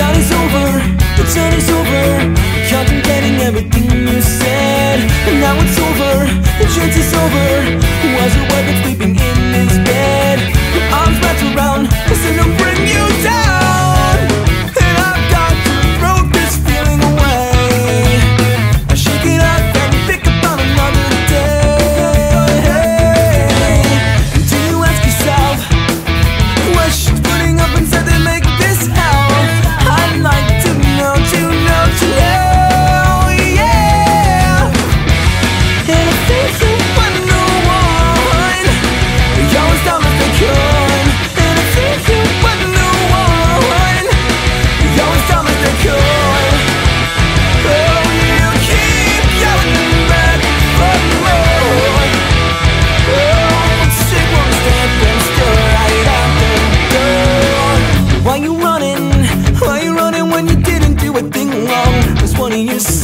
sun is over, the turn is over. You're forgetting everything you said And now it's over, the chance is over. Was it worth it sleeping in this bed?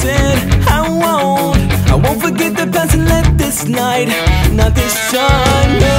said I won't. I won't forget the past and let this night Not this time.